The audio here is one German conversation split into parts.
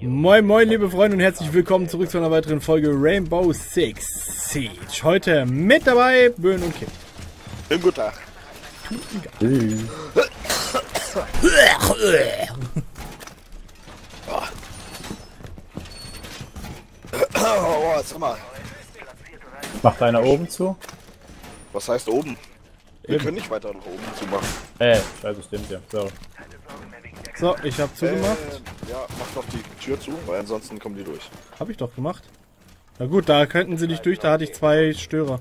Moin moin liebe Freunde und herzlich willkommen zurück zu einer weiteren Folge Rainbow Six Siege. Heute mit dabei Böhn und Kim. Schönen guten Tag. Oh, sag mal, Macht einer oben zu? was heißt oben? Wir können nicht weiter nach oben zumachen. Äh, scheiße, stimmt ja. So. So, ich habe zugemacht. Äh, ja, mach doch die Tür zu, weil ansonsten kommen die durch. Habe ich doch gemacht. Na gut, da könnten sie nicht durch, da hatte ich zwei Störer.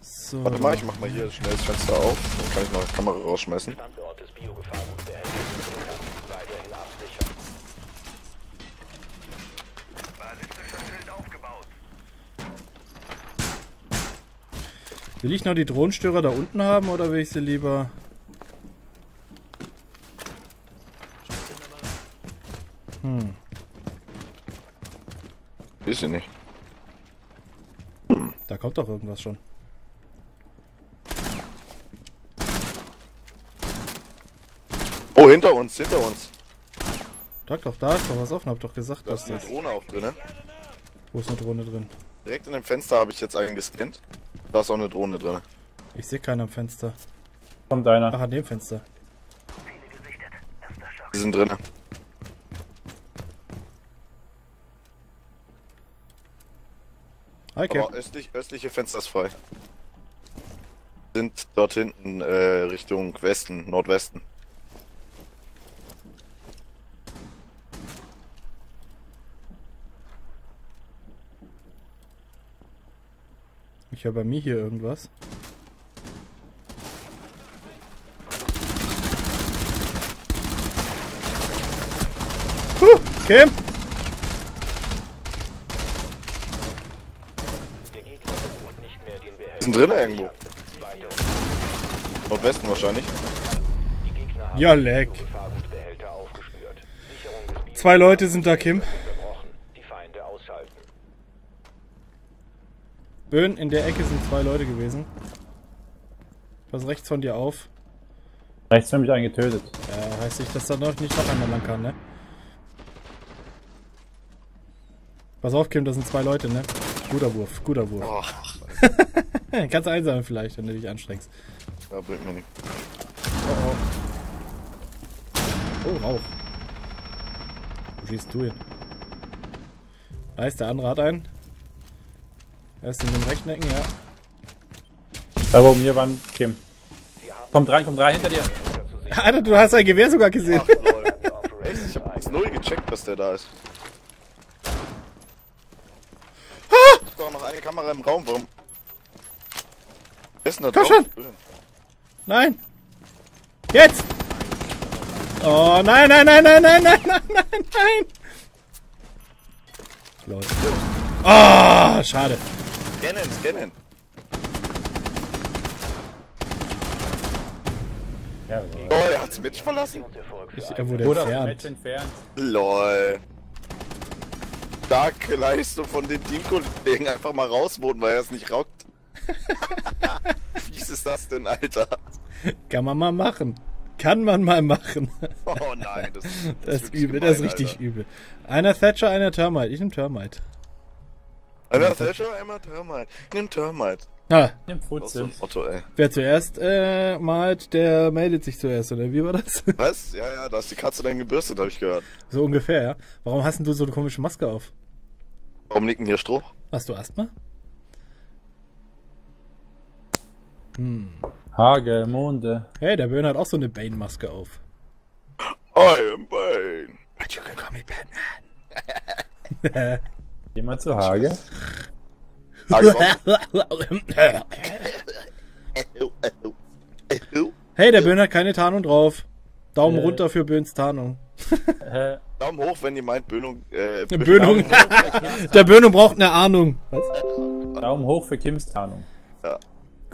So. Warte mal, ich mach mal hier schnell das Fenster auf, dann kann ich noch die Kamera rausschmeißen. Will ich noch die Drohnenstörer da unten haben oder will ich sie lieber... Hm. Ist sie nicht. Da kommt doch irgendwas schon. Oh, hinter uns, hinter uns. Sag doch, da ist doch was offen, hab doch gesagt, Da dass ist eine das... Drohne auch drin, ne? Wo ist eine Drohne drin? Direkt in dem Fenster habe ich jetzt eingescannt. Da ist auch eine Drohne drin. Ich sehe keinen am Fenster. Kommt einer. Ach, an dem Fenster. Die sind drin. Okay. Aber östlich, östliche Fenster ist frei. Sind dort hinten äh, Richtung Westen, Nordwesten. Ich höre bei mir hier irgendwas. Huh, okay. Sind drin irgendwo. Nordwesten wahrscheinlich. Ja, leck. Zwei Leute sind da, Kim. Böhn, in der Ecke sind zwei Leute gewesen. Pass rechts von dir auf. Rechts haben mich einen getötet. Ja, heißt nicht, dass da noch nicht noch einer lang kann, ne? Pass auf, Kim, das sind zwei Leute, ne? Guter Wurf, guter Wurf. Oh, Kannst du einsammeln vielleicht, wenn du dich anstrengst. da bringt mir nichts. Oh, oh. Oh, Rauch. Wo schießt du hin? Da ist der andere hat einen. Er ist in den rechten Ecken, ja. Da oben hier waren Kim. Kommt rein, kommt rein hinter dir. Alter, du hast sein Gewehr sogar gesehen. Echt? Ich hab bis null gecheckt, dass der da ist. Ist doch noch eine Kamera im Raum, warum? Wer ist denn da Komm drauf? Nein! Jetzt! Oh, nein, nein, nein, nein, nein, nein, nein, nein, nein! Lol. Oh, schade. Scannen, scannen. Ja, Oh, er hat's Match verlassen? Ich, er wurde Oder entfernt. Entfernt. Lol. Starke Leistung von den Teamkollegen. Einfach mal rausboten, weil er es nicht rockt. Wie ist das denn, Alter? Kann man mal machen. Kann man mal machen. Oh nein, das, Das ist wirklich übel, das ist gemein, richtig Alter. übel. Einer Thatcher, einer Termite. Ich nehm Termite. Einer Thatcher, einmal Termite. Nimm Termite. Ah, Nimm Das ein Otto, ey. wer zuerst äh, malt, der meldet sich zuerst, oder wie war das? Was? Ja, ja, da ist die Katze dann gebürstet, habe ich gehört. so ungefähr, ja. Warum hast denn du so eine komische Maske auf? Warum nicken hier Stroh? Hast du Asthma? Hm. Hagelmonde. Hey, der Böhn hat auch so eine Bane-Maske auf. I am Bane. But you can call me Batman. Jemand zu Hage? hey, der Böhn hat keine Tarnung drauf. Daumen Äh. runter für Böhns Tarnung. Daumen hoch, wenn ihr meint Böhnung. Äh, Böhnung. der Böhn braucht eine Ahnung. Was? Daumen hoch für Kims Tarnung.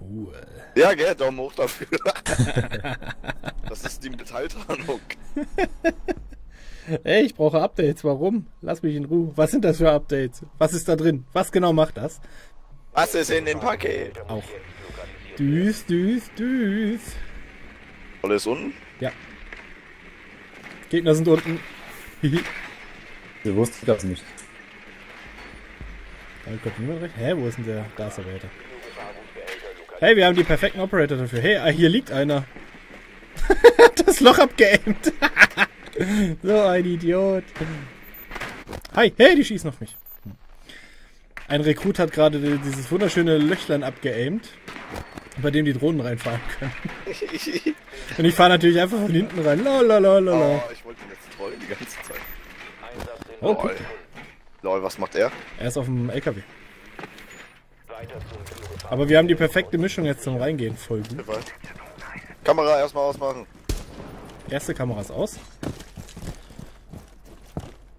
Cool. Ja, gell, Daumen hoch dafür. das ist die Metalltarnung. Ey, ich brauche Updates. Warum? Lass mich in Ruhe. Was sind das für Updates? Was ist da drin? Was genau macht das? Was ist in dem Paket? Auch. Düs, düs, düs. Alles unten? Ja. Gegner sind unten. Hihi. Sie wusste das nicht. Damit kommt niemand recht. Hä, wo ist denn der? Da ist der Wärter. Hey, wir haben die perfekten Operator dafür. Hey, ah, hier liegt einer. das Loch abgeaimt. so ein Idiot. Hi, hey, die schießen auf mich. Ein Rekrut hat gerade dieses wunderschöne Löchlein abgeaimt, bei dem die Drohnen reinfahren können. Und ich fahre natürlich einfach von hinten rein. Lalalala. oh, ich wollte ihn jetzt trollen die ganze Zeit. Oh, guck. Lol. Lol, was macht er? Er ist auf dem LKW. Aber wir haben die perfekte Mischung jetzt zum Reingehen. Voll gut. Kamera erstmal ausmachen. Erste Kamera ist aus.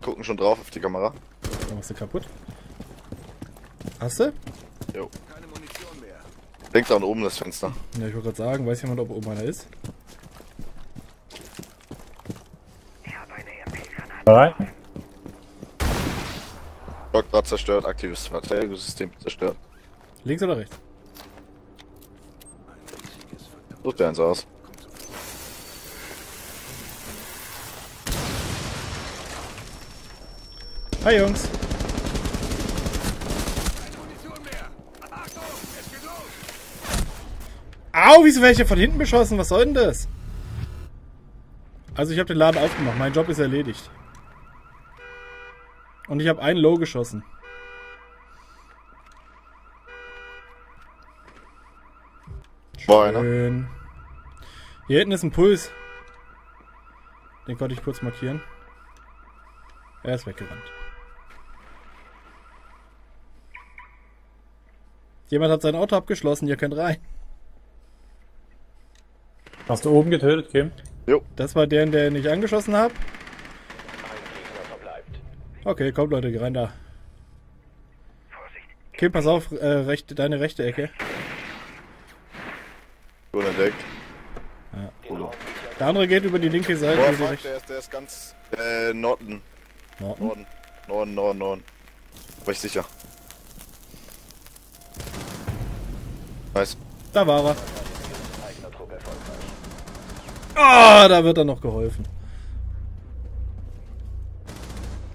Gucken schon drauf auf die Kamera. Dann machst du kaputt. Hast du? Jo. Denk da oben das Fenster. Ja, ich wollte gerade sagen, weiß jemand, ob oben einer ist? Bereit? Blockgrad zerstört, aktives Verteidigungssystem zerstört. Links oder rechts? Sucht der eins aus. Hi Jungs. Au, wieso werde ich hier von hinten beschossen? Was soll denn das? Also ich habe den Laden aufgemacht. Mein Job ist erledigt. Und ich habe einen Low geschossen. Schön. Hier hinten ist ein Puls. Den konnte ich kurz markieren. Er ist weggerannt. Jemand hat sein Auto abgeschlossen, ihr könnt rein. Hast du oben getötet, Kim? Jo. Das war der, den ich angeschossen habe. Okay, kommt Leute, rein da. Okay, pass auf, äh, rechte, deine rechte Ecke. Gut entdeckt. Der andere geht über die linke Seite. Boah, fuck, der ist, der ist ganz äh, Norden. Norden. Norden. Norden, Norden, Norden. War ich sicher. Nice. Da war er. Ah, da wird er noch geholfen.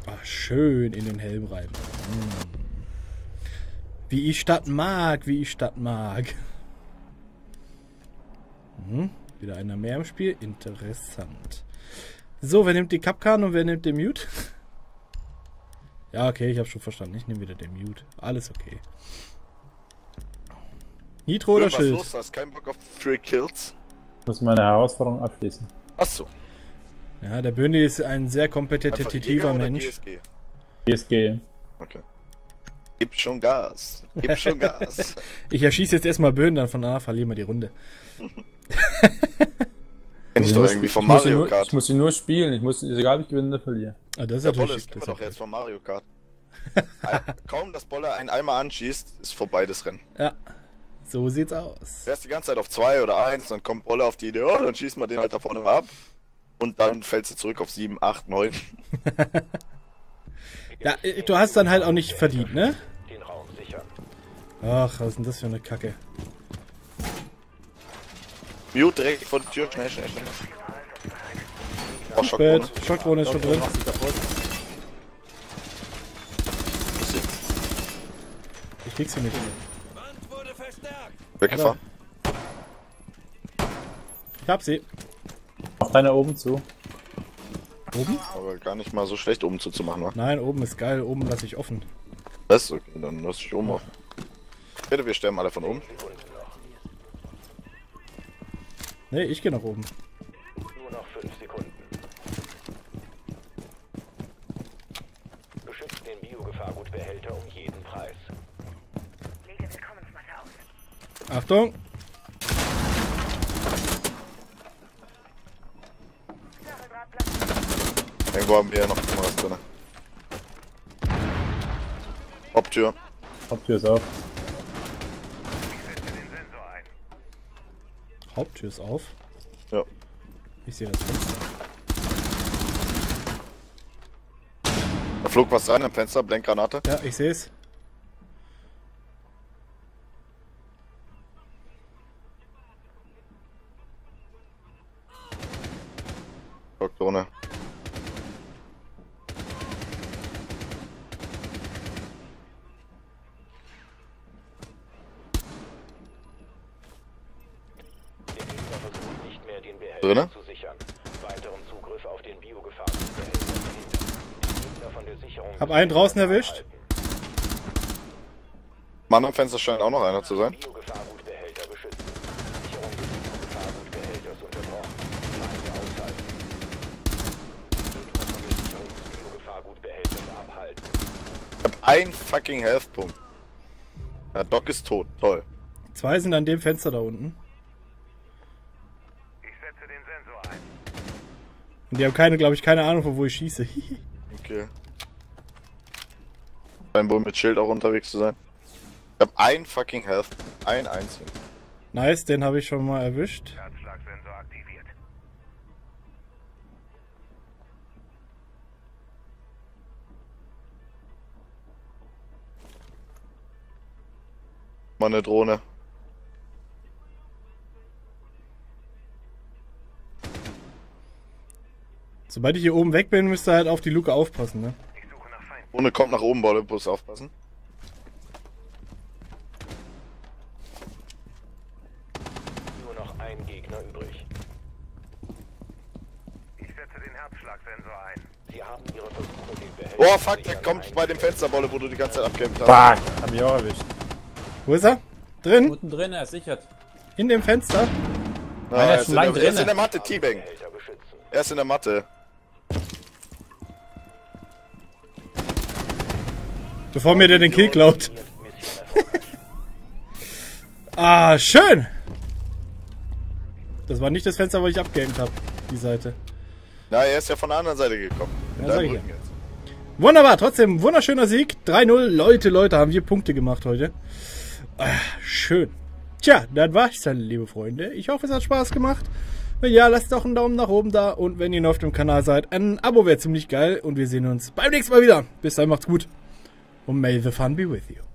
Ah, schön in den Helm rein. Hm. Wie ich Stadt mag, wie ich Stadt mag. Hm, wieder einer mehr im Spiel. Interessant. So, wer nimmt die Capcan und wer nimmt den Mute? Ja, okay, ich habe schon verstanden. Ich nehme wieder den Mute. Alles okay. Nitro oder Was Schild? los? Hast keinen Bock auf Three Kills? Ich muss meine Herausforderung abschließen. Achso. Ja, der Bündi ist ein sehr kompetitiver Mensch. GSG? GSG. Okay. Gib schon Gas. Gib schon Gas. Ich erschieße jetzt erstmal Böen, dann von da verlieren wir die Runde. Kenn ich doch irgendwie vom ich muss ihn Mario nur, Kart. Ich muss ihn nur spielen. Ich muss, egal, ob ich gewinne oder verliere. Ah, das ist Der Bolle natürlich. Das immer ist doch jetzt vom Mario Kart. Ein- Kaum das Bolle einen Eimer anschießt, ist vorbei das Rennen. ja, so sieht's aus. Fährst die ganze Zeit auf zwei oder eins, dann kommt Bolle auf die Idee, oh, dann schießt man den halt da vorne mal ab. Und dann fällst du zurück auf sieben, acht, neun. Ja, äh, du hast dann halt auch nicht verdient, ne? Den Raum sichern. Ach, was ist denn das für eine Kacke? Mute direkt vor der Tür, schnell, schnell, schnell. Oh, Spät. Schockkrone. Schockdrohne ist schon drin. Ich krieg sie nicht. Weggefahren. Ich hab sie. Mach deine oben zu. Oben? Aber gar nicht mal so schlecht oben zuzumachen, wa? Nein, oben ist geil. Oben lasse ich offen. Das ist okay, dann lass ich oben offen. Bitte, wir sterben alle von oben. Ne, ich gehe nach oben. Nur noch fünf Sekunden. Beschützt den Biogefahrgutbehälter um jeden Preis. Achtung! Irgendwo haben wir ja noch Kameras drin. Haupttür. Haupttür ist auf. Haupttür ist auf. Ja. Ich sehe das Fenster. Da flog was rein im Fenster, Blenkgranate. Ja, ich sehe es. Sicherung Hab einen draußen erwischt. Mann am Fenster scheint auch noch einer zu sein. Der. Ich hab einen fucking Health-Punkt. Ja, Doc ist tot. Toll. Zwei sind an dem Fenster da unten. Und die haben keine, glaube ich, keine Ahnung, von wo ich schieße. Okay. Scheint wohl mit Schild auch unterwegs zu sein. Ich hab einen fucking Health. Einen einzigen. nice, den habe ich schon mal erwischt. Herzschlagsensor aktiviert. Mal eine Drohne. Sobald ich hier oben weg bin, müsst ihr halt auf die Luke aufpassen, ne? Ich suche nach. Drohne kommt nach oben, Bollebus aufpassen. Nur noch ein Gegner übrig. Ich setze den Herzschlagsensor ein. Sie haben ihre Versuche, den Oh fuck, der kommt bei dem Fensterbolle, wo du die ganze Zeit abgekämpft hast. Fuck, hab ich auch erwischt. Wo ist er? Drin? Unten drin, er ist sichert. In dem Fenster? Ah, er ist in der, er ist in der Matte, beschützen. Er ist in der Matte. Bevor mir der den Kill klaut. Ah, schön! Das war nicht das Fenster, wo ich abgamed habe. Die Seite. Na, er ist ja von der anderen Seite gekommen. Ja, ja. Wunderbar, trotzdem wunderschöner Sieg. 3-0. Leute, Leute, haben wir Punkte gemacht heute. Ah, schön. Tja, dann war's dann, liebe Freunde. Ich hoffe, es hat Spaß gemacht. Wenn ja, lasst doch einen Daumen nach oben da. Und wenn ihr neu auf dem Kanal seid, ein Abo wäre ziemlich geil. Und wir sehen uns beim nächsten Mal wieder. Bis dann, macht's gut. Und may the fun be with you.